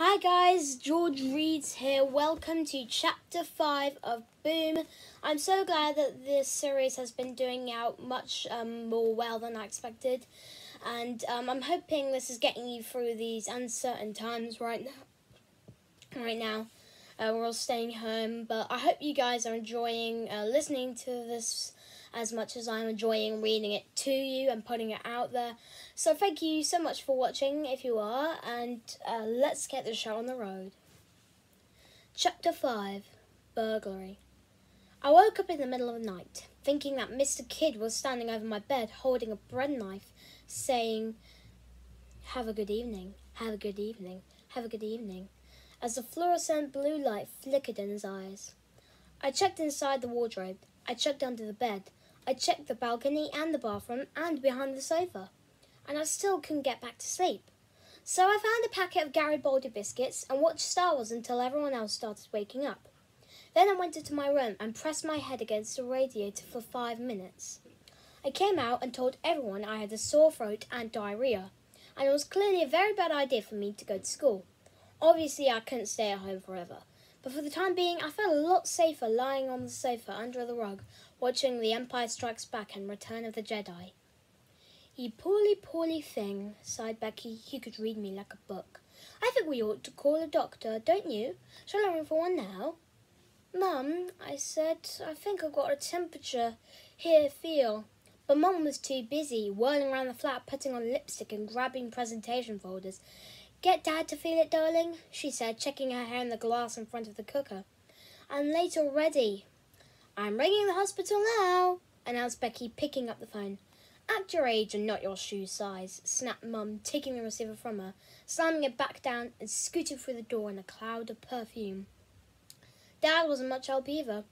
Hi guys, George Reads here. Welcome to chapter 5 of Boom. I'm so glad that this series has been doing out much um, more well than I expected. And um, I'm hoping this is getting you through these uncertain times right now. Right now, uh, we're all staying home, but I hope you guys are enjoying uh, listening to this as much as I'm enjoying reading it to you and putting it out there. So thank you so much for watching if you are, and uh, let's get the show on the road. Chapter 5 Burglary. I woke up in the middle of the night, thinking that Mr. Kidd was standing over my bed holding a bread knife, saying, Have a good evening, have a good evening, have a good evening, as the fluorescent blue light flickered in his eyes. I checked inside the wardrobe, I checked under the bed, I checked the balcony and the bathroom and behind the sofa, and I still couldn't get back to sleep. So I found a packet of Garibaldi biscuits and watched Star Wars until everyone else started waking up. Then I went into my room and pressed my head against the radiator for five minutes. I came out and told everyone I had a sore throat and diarrhea, and it was clearly a very bad idea for me to go to school. Obviously, I couldn't stay at home forever, but for the time being, I felt a lot safer lying on the sofa under the rug watching The Empire Strikes Back and Return of the Jedi. You poorly, poorly thing, sighed Becky. He could read me like a book. I think we ought to call a doctor, don't you? Shall I ring for one now? Mum, I said, I think I've got a temperature. Here, feel. But Mum was too busy, whirling around the flat, putting on lipstick and grabbing presentation folders. Get Dad to feel it, darling, she said, checking her hair in the glass in front of the cooker. I'm late already. I'm ringing the hospital now, announced Becky, picking up the phone. Act your age and not your shoe size, snapped Mum, taking the receiver from her, slamming it back down and scooting through the door in a cloud of perfume. Dad wasn't much help either.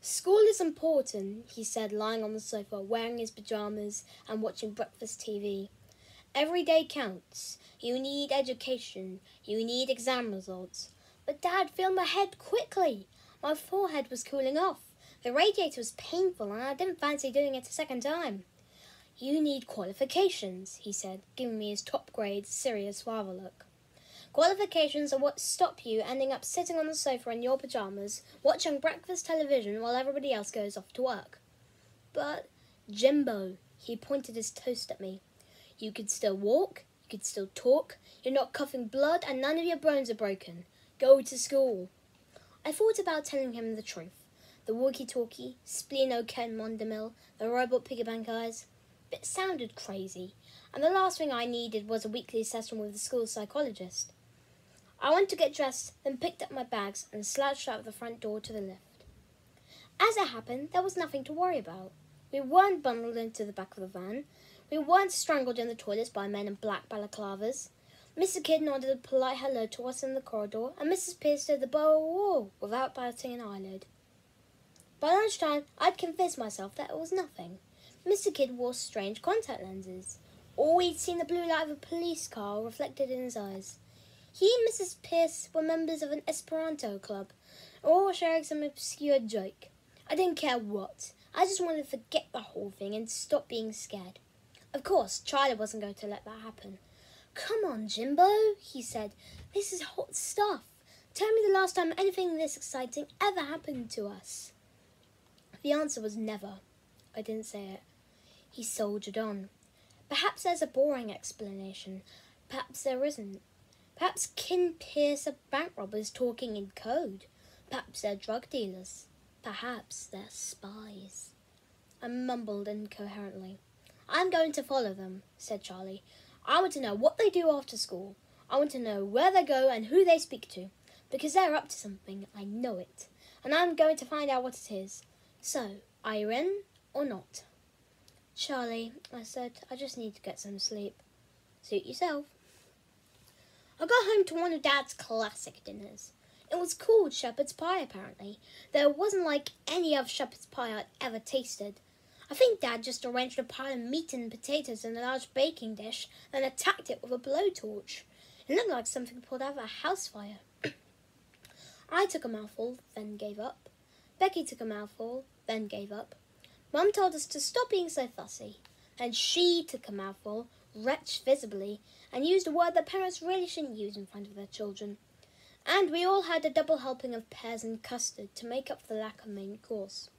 School is important, he said, lying on the sofa, wearing his pajamas and watching breakfast TV. Every day counts. You need education. You need exam results. But Dad, feel my head quickly. My forehead was cooling off. The radiator was painful, and I didn't fancy doing it a second time. You need qualifications, he said, giving me his top grade, serious father look. Qualifications are what stop you ending up sitting on the sofa in your pajamas, watching breakfast television while everybody else goes off to work. But, Jimbo, he pointed his toast at me. You could still walk, you could still talk, you're not coughing blood, and none of your bones are broken. Go to school. I thought about telling him the truth. The walkie-talkie, Spleno Ken Mondemil, the robot piggy bank eyes. But it sounded crazy, and the last thing I needed was a weekly session with the school psychologist. I went to get dressed, then picked up my bags and slouched out of the front door to the lift. As it happened, there was nothing to worry about. We weren't bundled into the back of the van. We weren't strangled in the toilets by men in black balaclavas. Mr. Kidd nodded a polite hello to us in the corridor, and Mrs. Pierce did the bow wall without batting an eyelid. By lunchtime, I'd convinced myself that it was nothing. Mr. Kidd wore strange contact lenses. Or we'd seen the blue light of a police car reflected in his eyes. He and Mrs. Pierce were members of an Esperanto club, or sharing some obscure joke. I didn't care what. I just wanted to forget the whole thing and stop being scared. Of course, Charlie wasn't going to let that happen. Come on, Jimbo, he said. This is hot stuff. Tell me the last time anything this exciting ever happened to us. The answer was never. I didn't say it. He soldiered on. Perhaps there's a boring explanation. Perhaps there isn't. Perhaps Kin Pierce are bank robbers talking in code. Perhaps they're drug dealers. Perhaps they're spies. I mumbled incoherently. I'm going to follow them, said Charlie. I want to know what they do after school. I want to know where they go and who they speak to. Because they're up to something, I know it. And I'm going to find out what it is. So, are you in or not? Charlie, I said, I just need to get some sleep. Suit yourself. I got home to one of Dad's classic dinners. It was called shepherd's pie, apparently, it wasn't like any other shepherd's pie I'd ever tasted. I think Dad just arranged a pile of meat and potatoes in a large baking dish and attacked it with a blowtorch. It looked like something pulled out of a house fire. I took a mouthful, then gave up. Becky took a mouthful, then gave up. Mum told us to stop being so fussy. And she took a mouthful, retch visibly, and used a word that parents really shouldn't use in front of their children. And we all had a double helping of pears and custard to make up for the lack of main course.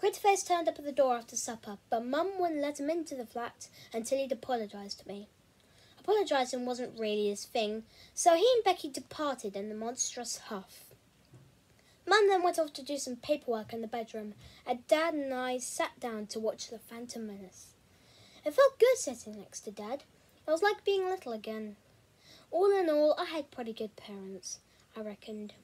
Craterface turned up at the door after supper, but Mum wouldn't let him into the flat until he'd apologised to me. Apologising wasn't really his thing, so he and Becky departed in a monstrous huff. Mum then went off to do some paperwork in the bedroom, and Dad and I sat down to watch The Phantom Menace. It felt good sitting next to Dad. It was like being little again. All in all, I had pretty good parents, I reckoned.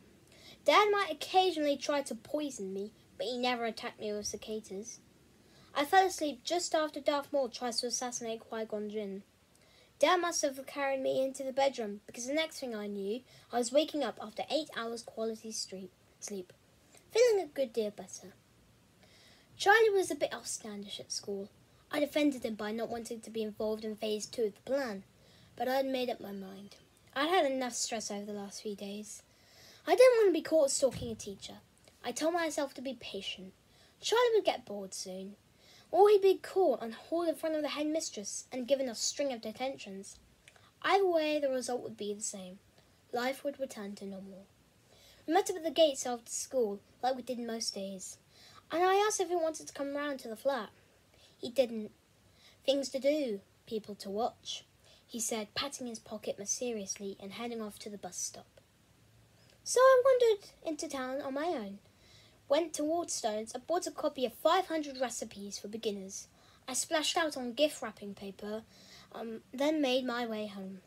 Dad might occasionally try to poison me, but he never attacked me with cicadas. I fell asleep just after Darth Maul tries to assassinate Qui-Gon Jinn. Dad must have carried me into the bedroom, because the next thing I knew, I was waking up after eight hours quality sleep, sleep, feeling a good deal better. Charlie was a bit outlandish at school. I defended him by not wanting to be involved in phase two of the plan, but I'd made up my mind. I'd had enough stress over the last few days. I didn't want to be caught stalking a teacher. I told myself to be patient. Charlie would get bored soon. Or he'd be caught and hauled in front of the headmistress and given a string of detentions. Either way, the result would be the same. Life would return to normal. We met up at the gates after school, like we did most days, and I asked if he wanted to come round to the flat. He didn't. Things to do, people to watch, he said, patting his pocket mysteriously and heading off to the bus stop. So I wandered into town on my own. Went to Waterstones and bought a copy of 500 recipes for beginners. I splashed out on gift wrapping paper, um, then made my way home.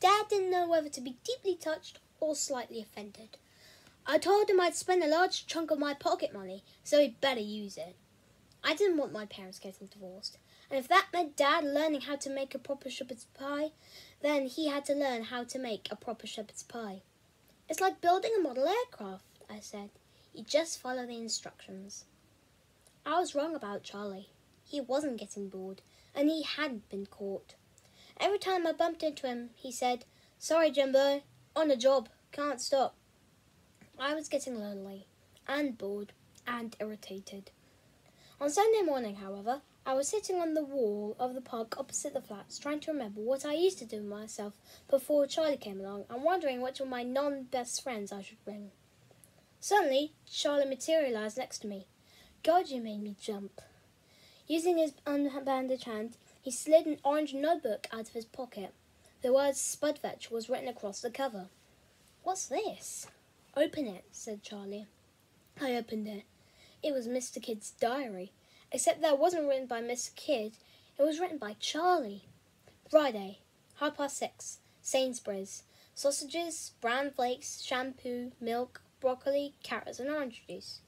Dad didn't know whether to be deeply touched or slightly offended. I told him I'd spent a large chunk of my pocket money, so he'd better use it. I didn't want my parents getting divorced, and if that meant Dad learning how to make a proper shepherd's pie, then he had to learn how to make a proper shepherd's pie. It's like building a model aircraft, I said. You just follow the instructions. I was wrong about Charlie. He wasn't getting bored, and he hadn't been caught. Every time I bumped into him, he said, Sorry, Jimbo, on a job, can't stop. I was getting lonely, and bored, and irritated. On Sunday morning, however, I was sitting on the wall of the park opposite the flats, trying to remember what I used to do myself before Charlie came along, and wondering which of my non best friends I should bring. Suddenly, Charlie materialized next to me. God, you made me jump. Using his unbandaged hand, he slid an orange notebook out of his pocket. The word Spudvetch was written across the cover. What's this? Open it, said Charlie. I opened it. It was Mr. Kidd's diary, except that it wasn't written by Mr. Kidd, it was written by Charlie. Friday, half past six, Sainsbury's. Sausages, bran flakes, shampoo, milk, broccoli, carrots, and orange juice.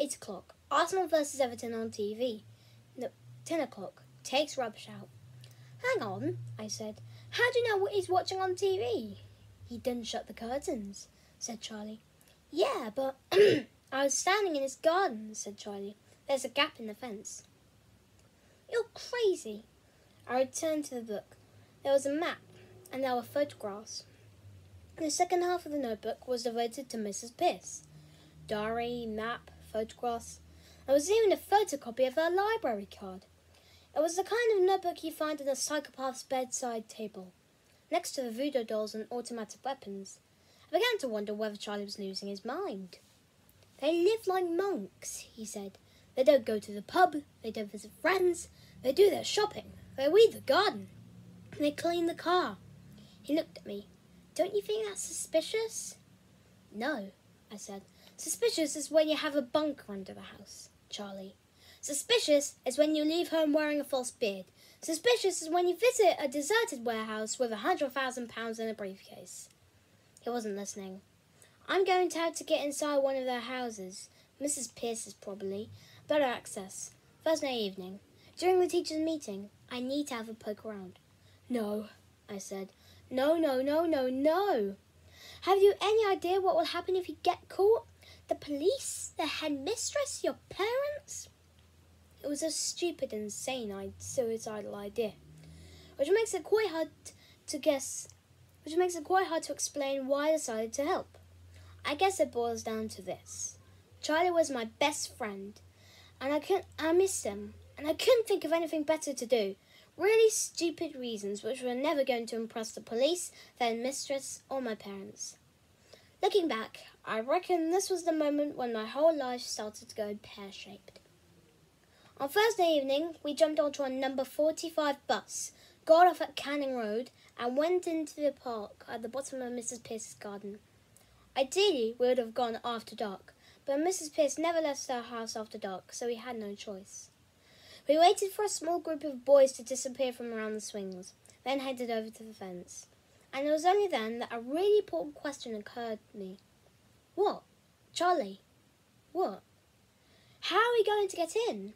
Eight o'clock, Arsenal versus Everton on TV. No, ten o'clock, takes rubbish out. Hang on, I said. How do you know what he's watching on TV? He didn't shut the curtains, said Charlie. Yeah, but I was standing in his garden, said Charlie. There's a gap in the fence. You're crazy. I returned to the book. There was a map, and there were photographs. The second half of the notebook was devoted to Mrs. Pierce. Diary, map, photographs. There was even a photocopy of her library card. It was the kind of notebook you find on a psychopath's bedside table, next to the voodoo dolls and automatic weapons. I began to wonder whether Charlie was losing his mind. They live like monks, he said. They don't go to the pub, they don't visit friends, they do their shopping, they weed the garden, and they clean the car. He looked at me. Don't you think that's suspicious? No, I said. Suspicious is when you have a bunker under the house, Charlie. Suspicious is when you leave home wearing a false beard. Suspicious is when you visit a deserted warehouse with a hundred thousand pounds in a briefcase. He wasn't listening. I'm going to have to get inside one of their houses. Mrs. Pierce's probably. Better access. Thursday evening. During the teachers' meeting, I need to have a poke around. No, I said. No, no, no, no, no. Have you any idea what will happen if you get caught? The police? The headmistress? Your parents? It was a stupid, insane, suicidal idea, which makes it quite hard to guess, which makes it quite hard to explain why I decided to help. I guess it boils down to this. Charlie was my best friend, and I couldn't, I missed him, and I couldn't think of anything better to do Really stupid reasons which were never going to impress the police, their mistress, or my parents. Looking back, I reckon this was the moment when my whole life started to go pear shaped. On Thursday evening, we jumped onto a number 45 bus, got off at Canning Road, and went into the park at the bottom of Mrs. Pierce's garden. Ideally, we would have gone after dark, but Mrs. Pierce never left her house after dark, so we had no choice. We waited for a small group of boys to disappear from around the swings, then headed over to the fence. And it was only then that a really important question occurred to me. What? Charlie? What? How are we going to get in?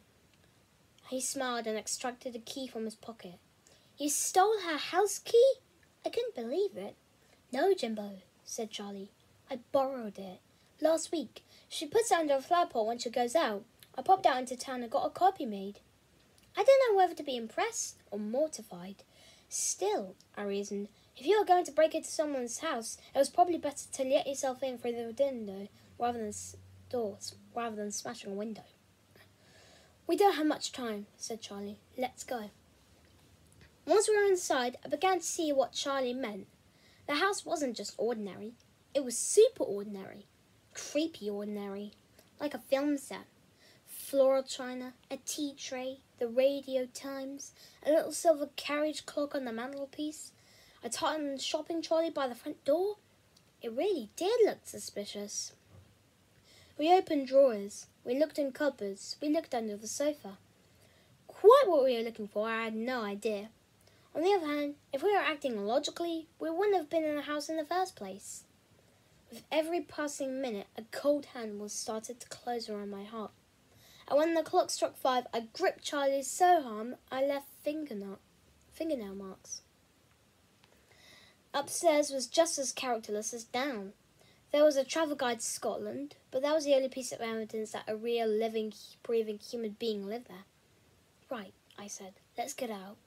He smiled and extracted a key from his pocket. You stole her house key? I couldn't believe it. No, Jimbo, said Charlie. I borrowed it. Last week. She puts it under a flagpole when she goes out. I popped out into town and got a copy made. I don't know whether to be impressed or mortified. Still, I reasoned, if you are going to break into someone's house, it was probably better to let yourself in through the window rather than doors, rather than smashing a window. We don't have much time, said Charlie. Let's go. Once we were inside, I began to see what Charlie meant. The house wasn't just ordinary, it was super ordinary, creepy ordinary, like a film set. Floral china, a tea tray, the radio times, a little silver carriage clock on the mantelpiece, a tartan shopping trolley by the front door. It really did look suspicious. We opened drawers, we looked in cupboards, we looked under the sofa. Quite what we were looking for, I had no idea. On the other hand, if we were acting logically, we wouldn't have been in the house in the first place. With every passing minute, a cold hand was started to close around my heart and when the clock struck five, I gripped Charlie's so hard I left fingernail, marks. Upstairs was just as characterless as down. There was a travel guide to Scotland, but that was the only piece of evidence that a real, living, breathing human being lived there. Right, I said, let's get out.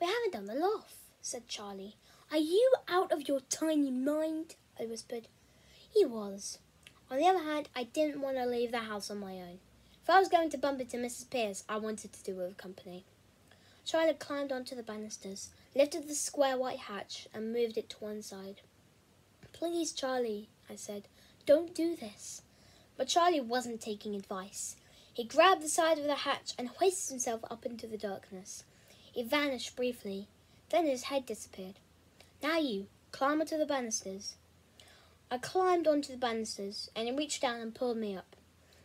We haven't done the loft, said Charlie. Are you out of your tiny mind? I whispered. He was. On the other hand, I didn't want to leave the house on my own. If I was going to bump into Mrs. Pierce, I wanted to do it with company. Charlotte climbed onto the banisters, lifted the square white hatch, and moved it to one side. Please, Charlie, I said, don't do this. But Charlie wasn't taking advice. He grabbed the side of the hatch and hoisted himself up into the darkness. He vanished briefly, then his head disappeared. Now you, climb onto the banisters. I climbed onto the banisters, and he reached down and pulled me up.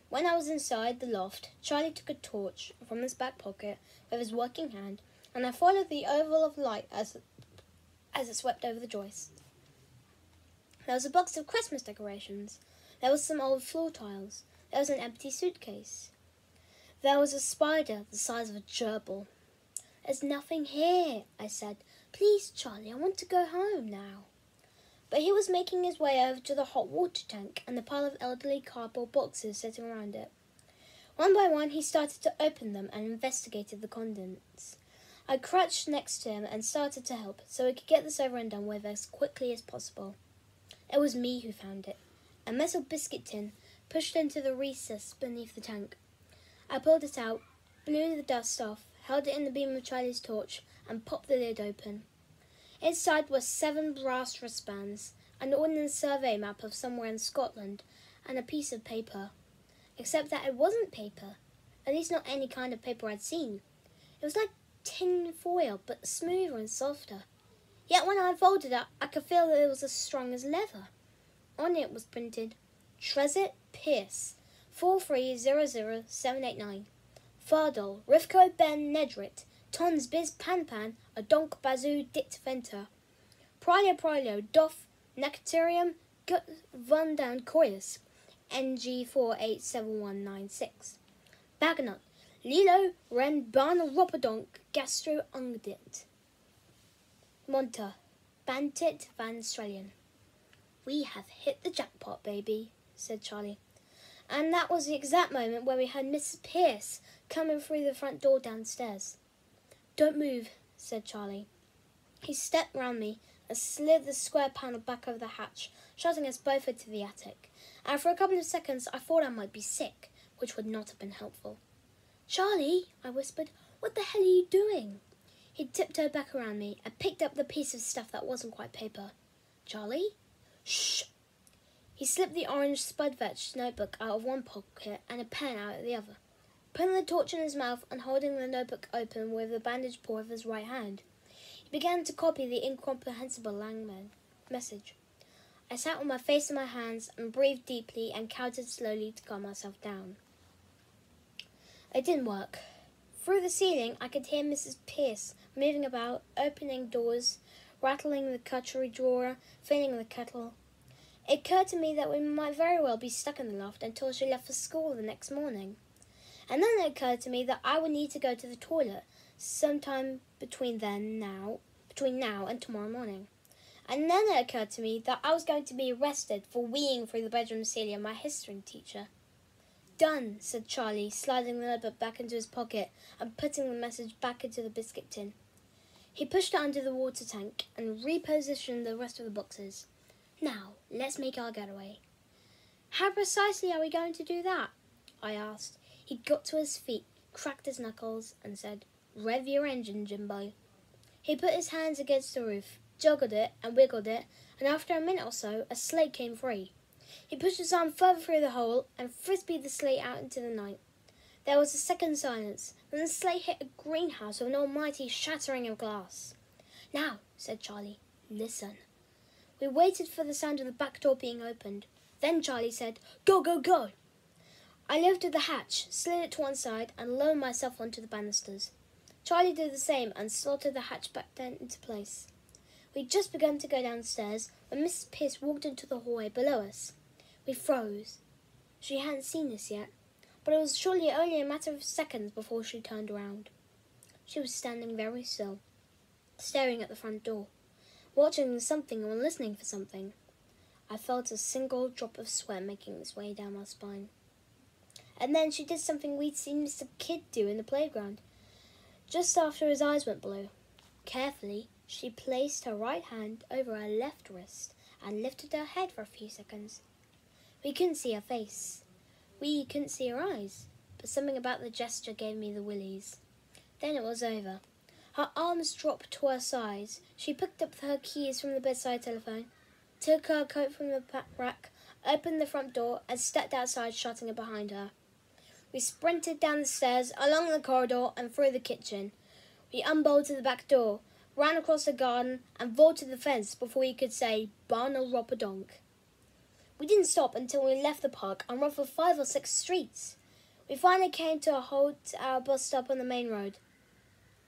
When I was inside the loft, Charlie took a torch from his back pocket with his working hand, and I followed the oval of light as, as it swept over the joist. There was a box of Christmas decorations. There was some old floor tiles. There was an empty suitcase. There was a spider the size of a gerbil. There's nothing here, I said. Please, Charlie, I want to go home now but he was making his way over to the hot water tank and the pile of elderly cardboard boxes sitting around it. One by one, he started to open them and investigated the contents. I crouched next to him and started to help so we could get this over and done with as quickly as possible. It was me who found it a metal biscuit tin pushed into the recess beneath the tank. I pulled it out, blew the dust off, held it in the beam of Charlie's torch, and popped the lid open. Inside were seven brass wristbands, an ordnance survey map of somewhere in Scotland, and a piece of paper. Except that it wasn't paper, at least not any kind of paper I'd seen. It was like tin foil, but smoother and softer. Yet when I unfolded it, I could feel that it was as strong as leather. On it was printed, Trezit Pierce, 4300789. Fardol, Rivko Ben Nedrit, Tons Biz panpan, a donk bazoo dit venter. Prilio prilio doff nectarium gut vundan coius. NG487196. Bagnut, Lilo ren ban ropadonk gastro ungdit. Monta, Bantit Van Australian. We have hit the jackpot, baby, said Charlie. And that was the exact moment where we heard Mrs. Pierce coming through the front door downstairs. Don't move, said Charlie. He stepped round me and slid the square panel back over the hatch, shutting us both into the attic. And for a couple of seconds I thought I might be sick, which would not have been helpful. Charlie, I whispered, what the hell are you doing? He tiptoed back around me and picked up the piece of stuff that wasn't quite paper. Charlie? Shh! He slipped the orange spud-vetch notebook out of one pocket and a pen out of the other, putting the torch in his mouth and holding the notebook open with the bandaged paw of his right hand. He began to copy the incomprehensible Langman message. I sat with my face in my hands and breathed deeply and counted slowly to calm myself down. It didn't work. Through the ceiling, I could hear Mrs. Pierce moving about, opening doors, rattling the cutlery drawer, filling the kettle. It occurred to me that we might very well be stuck in the loft until she left for school the next morning. And then it occurred to me that I would need to go to the toilet sometime between then now between now and tomorrow morning. And then it occurred to me that I was going to be arrested for weeing through the bedroom ceiling my history teacher. Done, said Charlie, sliding the notebook back into his pocket and putting the message back into the biscuit tin. He pushed it under the water tank and repositioned the rest of the boxes. Now, let's make our getaway. How precisely are we going to do that? I asked. He got to his feet, cracked his knuckles, and said, Rev your engine, Jimbo. He put his hands against the roof, joggled it and wiggled it, and after a minute or so, a slate came free. He pushed his arm further through the hole and frisbeed the slate out into the night. There was a second silence, then the slate hit a greenhouse with an almighty shattering of glass. Now, said Charlie, listen. We waited for the sound of the back door being opened. Then Charlie said, Go, go, go! I lifted the hatch, slid it to one side, and lowered myself onto the banisters. Charlie did the same and slotted the hatch back down into place. We'd just begun to go downstairs when Mrs. Pierce walked into the hallway below us. We froze. She hadn't seen us yet, but it was surely only a matter of seconds before she turned around. She was standing very still, staring at the front door watching something or listening for something. I felt a single drop of sweat making its way down my spine. And then she did something we'd seen Mr. Kidd do in the playground. Just after his eyes went blue, carefully, she placed her right hand over her left wrist and lifted her head for a few seconds. We couldn't see her face. We couldn't see her eyes, but something about the gesture gave me the willies. Then it was over. Her arms dropped to her sides. She picked up her keys from the bedside telephone, took her coat from the rack, opened the front door, and stepped outside, shutting it behind her. We sprinted down the stairs, along the corridor, and through the kitchen. We unbolted the back door, ran across the garden, and vaulted the fence before we could say, Barn or donk. We didn't stop until we left the park and ran for five or six streets. We finally came to a halt at our bus stop on the main road.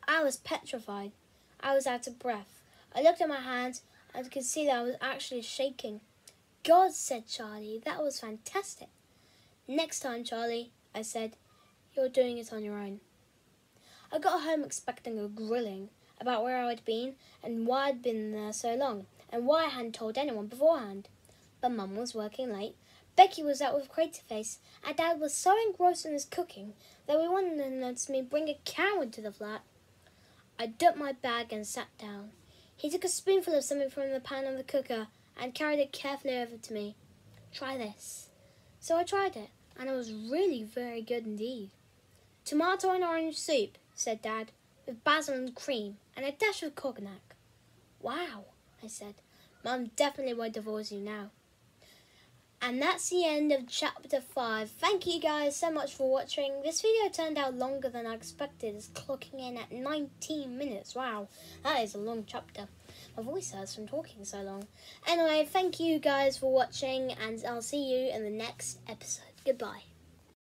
I was petrified. I was out of breath. I looked at my hands and could see that I was actually shaking. God, said Charlie, that was fantastic. Next time, Charlie, I said, you're doing it on your own. I got home expecting a grilling about where I'd been and why I'd been there so long and why I hadn't told anyone beforehand. But Mum was working late, Becky was out with Craterface, and Dad was so engrossed in his cooking that we wanted to notice me bring a cow into the flat. I dumped my bag and sat down. He took a spoonful of something from the pan of the cooker and carried it carefully over to me. Try this. So I tried it, and it was really very good indeed. Tomato and orange soup, said Dad, with basil and cream and a dash of cognac. Wow, I said. Mum definitely won't divorce you now. And that's the end of chapter 5. Thank you guys so much for watching. This video turned out longer than I expected. It's clocking in at 19 minutes. Wow, that is a long chapter. My voice hurts from talking so long. Anyway, thank you guys for watching and I'll see you in the next episode. Goodbye.